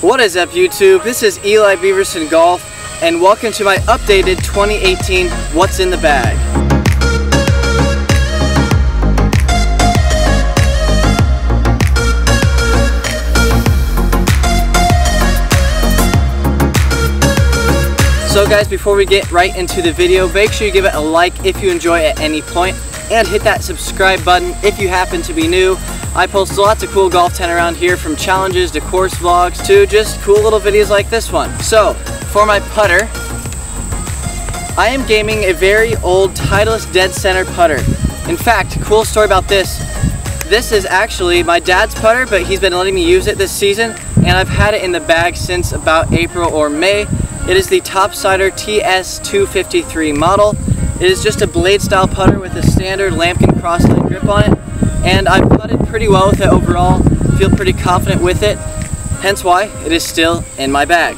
What is up YouTube? This is Eli Beaverson Golf and welcome to my updated 2018 What's in the Bag. So guys, before we get right into the video, make sure you give it a like if you enjoy at any point and hit that subscribe button if you happen to be new. I post lots of cool golf content around here from challenges to course vlogs to just cool little videos like this one. So, for my putter, I am gaming a very old Titleist dead center putter. In fact, cool story about this, this is actually my dad's putter, but he's been letting me use it this season, and I've had it in the bag since about April or May. It is the TopSighter TS253 model. It is just a blade style putter with a standard Lamkin crossline grip on it. And I've putted pretty well with it overall. Feel pretty confident with it. Hence why it is still in my bag.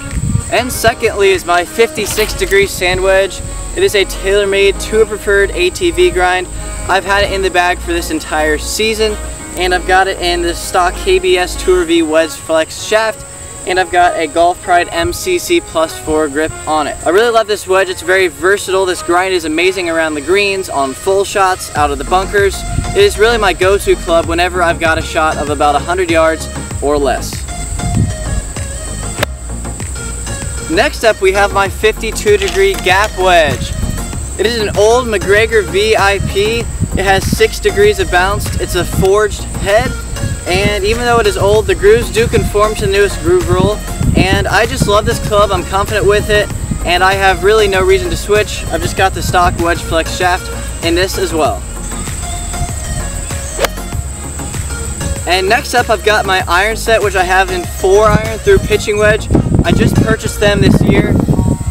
And secondly is my 56 degree sand wedge. It is a TaylorMade Tour Preferred ATV grind. I've had it in the bag for this entire season and I've got it in the stock KBS Tour V Wedge Flex shaft and I've got a Golf Pride MCC Plus 4 grip on it. I really love this wedge. It's very versatile. This grind is amazing around the greens, on full shots, out of the bunkers. It is really my go-to club whenever I've got a shot of about 100 yards or less. Next up we have my 52 degree gap wedge. It is an old MacGregor VIP. It has 6 degrees of bounce. It's a forged head and even though it is old, the grooves do conform to the newest groove rule, and I just love this club, I'm confident with it, and I have really no reason to switch. I've just got the stock wedge flex shaft in this as well. And next up I've got my iron set which I have in 4 iron through pitching wedge. I just purchased them this year.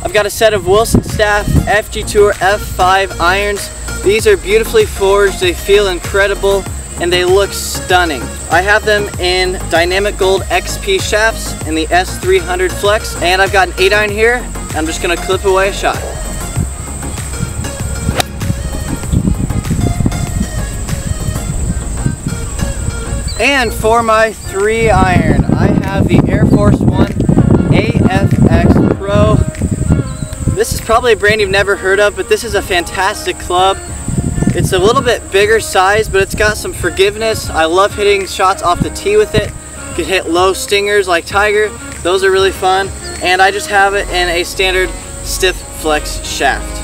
I've got a set of Wilson Staff FG Tour F5 irons. These are beautifully forged, they feel incredible and they look stunning. I have them in Dynamic Gold XP shafts in the S300 Flex and I've got an 8 iron here. I'm just to clip away a shot. And for my 3 iron, I have the Air Force One AFX Pro. This is probably a brand you've never heard of, but this is a fantastic club. It's a little bit bigger size, but it's got some forgiveness. I love hitting shots off the tee with it. You can hit low stingers like Tiger. Those are really fun. And I just have it in a standard stiff flex shaft.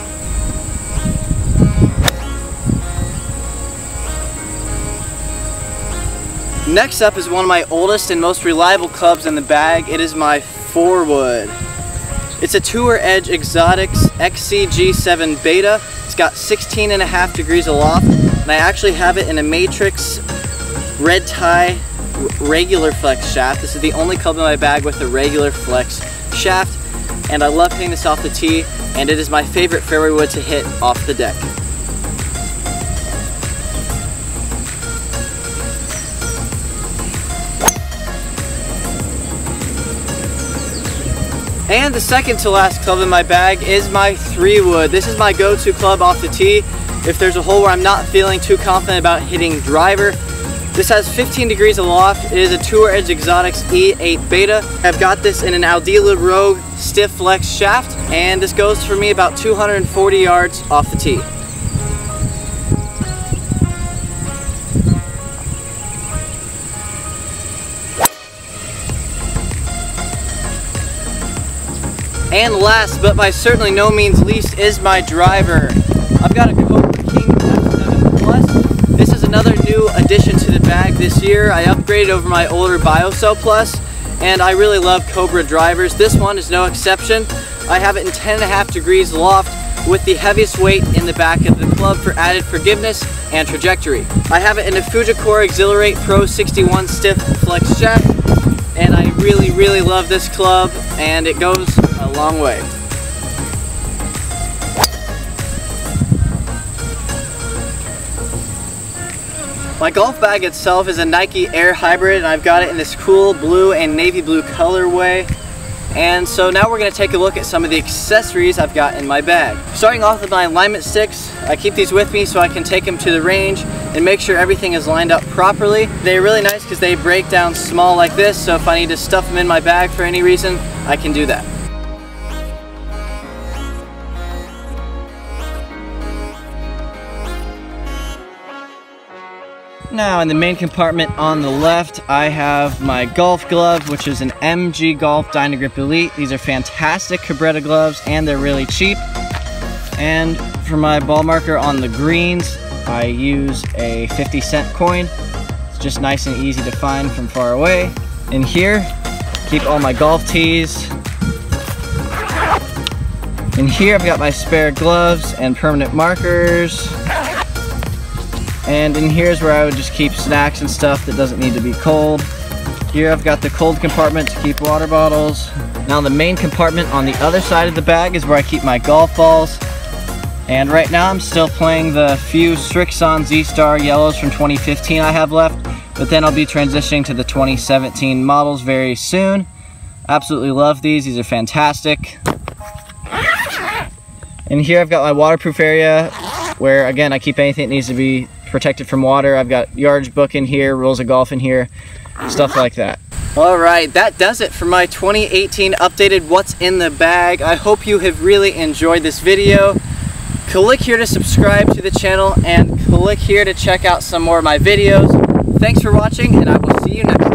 Next up is one of my oldest and most reliable clubs in the bag. It is my 4-wood. It's a Tour Edge Exotics XCG7 Beta. It's got 16 and a half degrees aloft, and I actually have it in a Matrix red tie regular flex shaft. This is the only club in my bag with a regular flex shaft, and I love hitting this off the tee, and it is my favorite fairway wood to hit off the deck. And the second to last club in my bag is my three wood. This is my go-to club off the tee. If there's a hole where I'm not feeling too confident about hitting driver, this has 15 degrees aloft. It is a Tour Edge Exotics E8 Beta. I've got this in an Aldila Rogue stiff flex shaft, and this goes for me about 240 yards off the tee. And last, but by certainly no means least, is my driver. I've got a Cobra King F7 Plus. This is another new addition to the bag this year. I upgraded over my older BioCell Plus, and I really love Cobra drivers. This one is no exception. I have it in 10.5 degrees loft with the heaviest weight in the back of the club for added forgiveness and trajectory. I have it in a Fujikura Exhilarate Pro 61 stiff flex shaft, and I really, really love this club, and it goes a long way. My golf bag itself is a Nike Air Hybrid and I've got it in this cool blue and navy blue colorway. And so now we're going to take a look at some of the accessories I've got in my bag. Starting off with my alignment sticks, I keep these with me so I can take them to the range and make sure everything is lined up properly. They're really nice because they break down small like this, so if I need to stuff them in my bag for any reason, I can do that. Now in the main compartment on the left, I have my golf glove, which is an MG Golf Dynagrip Elite. These are fantastic Cabretta gloves and they're really cheap. And for my ball marker on the greens, I use a 50 cent coin. It's just nice and easy to find from far away. In here, keep all my golf tees. In here, I've got my spare gloves and permanent markers. And in here's where I would just keep snacks and stuff that doesn't need to be cold. Here I've got the cold compartment to keep water bottles. Now the main compartment on the other side of the bag is where I keep my golf balls. And right now I'm still playing the few Srixon Z-Star yellows from 2015 I have left, but then I'll be transitioning to the 2017 models very soon. Absolutely love these, these are fantastic. And here I've got my waterproof area where again I keep anything that needs to be protected from water. I've got yards book in here, rules of golf in here, stuff like that. All right, that does it for my 2018 updated what's in the bag. I hope you have really enjoyed this video. Click here to subscribe to the channel and click here to check out some more of my videos. Thanks for watching and I will see you next time.